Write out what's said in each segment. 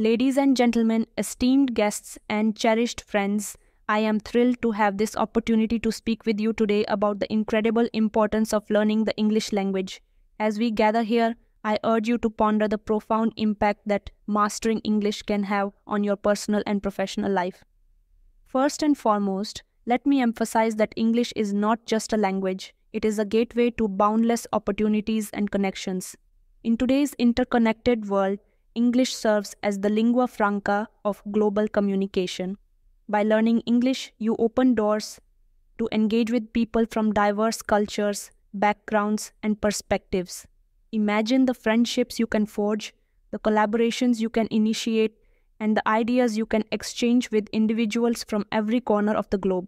Ladies and gentlemen, esteemed guests, and cherished friends, I am thrilled to have this opportunity to speak with you today about the incredible importance of learning the English language. As we gather here, I urge you to ponder the profound impact that mastering English can have on your personal and professional life. First and foremost, let me emphasize that English is not just a language, it is a gateway to boundless opportunities and connections. In today's interconnected world, English serves as the lingua franca of global communication. By learning English, you open doors to engage with people from diverse cultures, backgrounds, and perspectives. Imagine the friendships you can forge, the collaborations you can initiate, and the ideas you can exchange with individuals from every corner of the globe.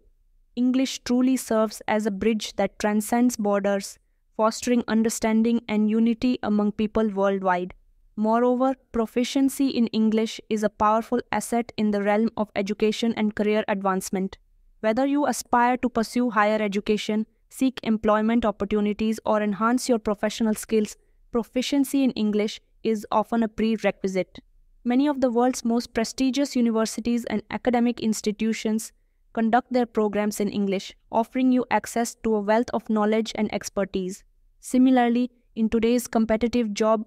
English truly serves as a bridge that transcends borders, fostering understanding and unity among people worldwide. Moreover, proficiency in English is a powerful asset in the realm of education and career advancement. Whether you aspire to pursue higher education, seek employment opportunities, or enhance your professional skills, proficiency in English is often a prerequisite. Many of the world's most prestigious universities and academic institutions conduct their programs in English, offering you access to a wealth of knowledge and expertise. Similarly, in today's competitive job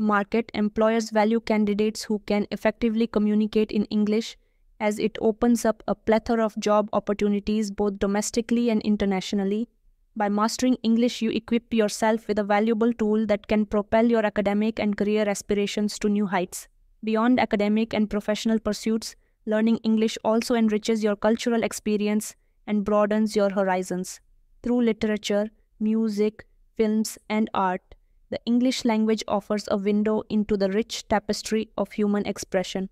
market, employers value candidates who can effectively communicate in English as it opens up a plethora of job opportunities both domestically and internationally. By mastering English, you equip yourself with a valuable tool that can propel your academic and career aspirations to new heights. Beyond academic and professional pursuits, learning English also enriches your cultural experience and broadens your horizons. Through literature, music, films, and art, the English language offers a window into the rich tapestry of human expression.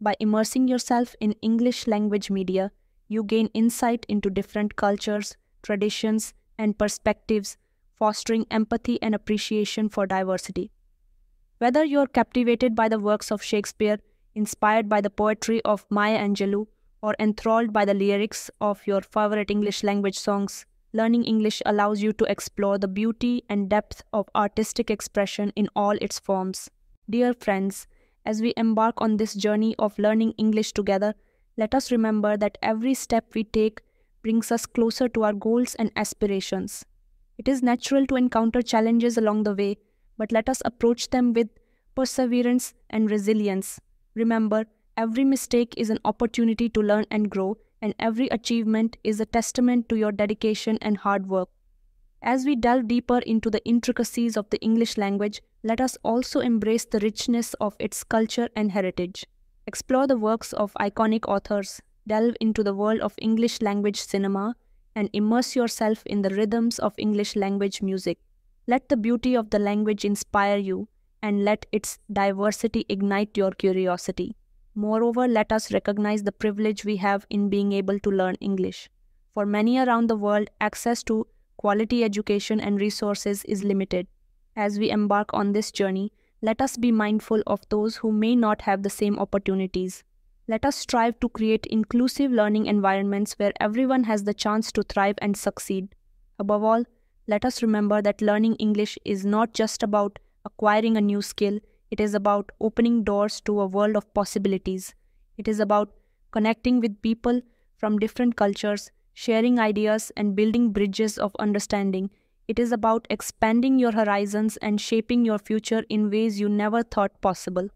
By immersing yourself in English language media, you gain insight into different cultures, traditions, and perspectives, fostering empathy and appreciation for diversity. Whether you're captivated by the works of Shakespeare, inspired by the poetry of Maya Angelou, or enthralled by the lyrics of your favorite English language songs, learning English allows you to explore the beauty and depth of artistic expression in all its forms. Dear friends, as we embark on this journey of learning English together, let us remember that every step we take brings us closer to our goals and aspirations. It is natural to encounter challenges along the way, but let us approach them with perseverance and resilience. Remember, every mistake is an opportunity to learn and grow, and every achievement is a testament to your dedication and hard work. As we delve deeper into the intricacies of the English language, let us also embrace the richness of its culture and heritage. Explore the works of iconic authors, delve into the world of English language cinema, and immerse yourself in the rhythms of English language music. Let the beauty of the language inspire you, and let its diversity ignite your curiosity. Moreover, let us recognize the privilege we have in being able to learn English. For many around the world, access to quality education and resources is limited. As we embark on this journey, let us be mindful of those who may not have the same opportunities. Let us strive to create inclusive learning environments where everyone has the chance to thrive and succeed. Above all, let us remember that learning English is not just about acquiring a new skill, it is about opening doors to a world of possibilities. It is about connecting with people from different cultures, sharing ideas, and building bridges of understanding. It is about expanding your horizons and shaping your future in ways you never thought possible.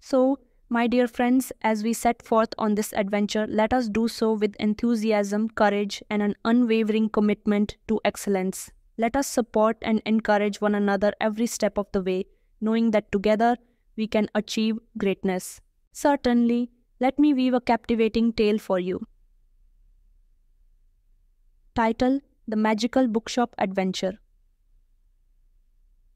So, my dear friends, as we set forth on this adventure, let us do so with enthusiasm, courage, and an unwavering commitment to excellence. Let us support and encourage one another every step of the way knowing that together we can achieve greatness. Certainly, let me weave a captivating tale for you. Title The Magical Bookshop Adventure.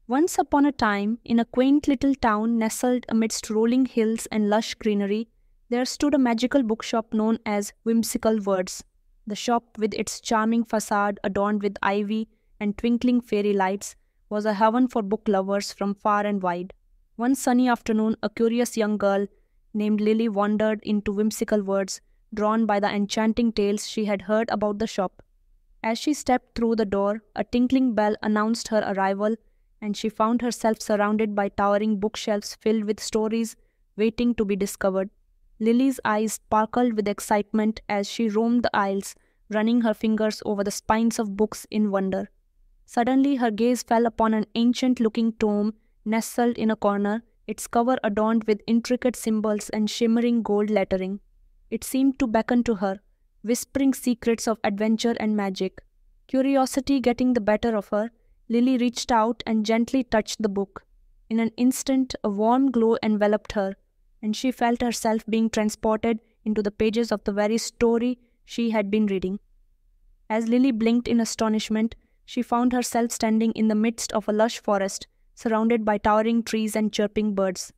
Once upon a time, in a quaint little town nestled amidst rolling hills and lush greenery, there stood a magical bookshop known as Whimsical Words. The shop, with its charming facade adorned with ivy and twinkling fairy lights, was a heaven for book lovers from far and wide. One sunny afternoon, a curious young girl named Lily wandered into whimsical words, drawn by the enchanting tales she had heard about the shop. As she stepped through the door, a tinkling bell announced her arrival, and she found herself surrounded by towering bookshelves filled with stories waiting to be discovered. Lily's eyes sparkled with excitement as she roamed the aisles, running her fingers over the spines of books in wonder. Suddenly, her gaze fell upon an ancient looking tome nestled in a corner, its cover adorned with intricate symbols and shimmering gold lettering. It seemed to beckon to her, whispering secrets of adventure and magic. Curiosity getting the better of her, Lily reached out and gently touched the book. In an instant, a warm glow enveloped her, and she felt herself being transported into the pages of the very story she had been reading. As Lily blinked in astonishment, she found herself standing in the midst of a lush forest, surrounded by towering trees and chirping birds.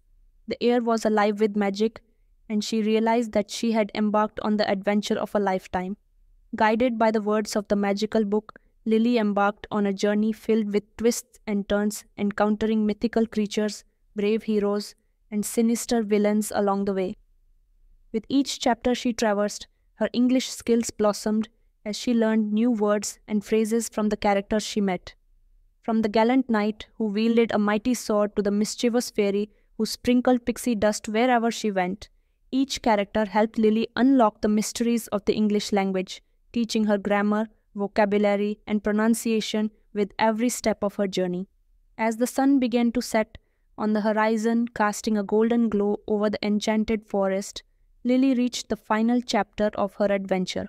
The air was alive with magic, and she realized that she had embarked on the adventure of a lifetime. Guided by the words of the magical book, Lily embarked on a journey filled with twists and turns, encountering mythical creatures, brave heroes, and sinister villains along the way. With each chapter she traversed, her English skills blossomed as she learned new words and phrases from the characters she met. From the gallant knight who wielded a mighty sword to the mischievous fairy who sprinkled pixie dust wherever she went, each character helped Lily unlock the mysteries of the English language, teaching her grammar, vocabulary, and pronunciation with every step of her journey. As the sun began to set on the horizon, casting a golden glow over the enchanted forest, Lily reached the final chapter of her adventure.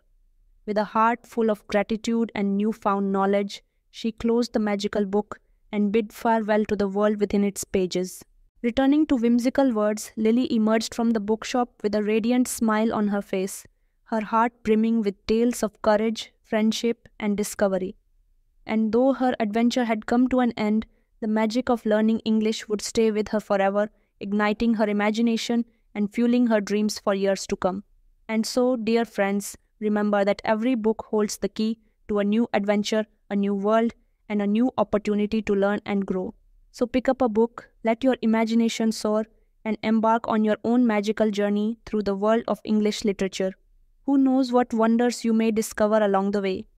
With a heart full of gratitude and newfound knowledge, she closed the magical book and bid farewell to the world within its pages. Returning to whimsical words, Lily emerged from the bookshop with a radiant smile on her face, her heart brimming with tales of courage, friendship, and discovery. And though her adventure had come to an end, the magic of learning English would stay with her forever, igniting her imagination and fueling her dreams for years to come. And so, dear friends, remember that every book holds the key to a new adventure, a new world, and a new opportunity to learn and grow. So pick up a book, let your imagination soar, and embark on your own magical journey through the world of English literature. Who knows what wonders you may discover along the way?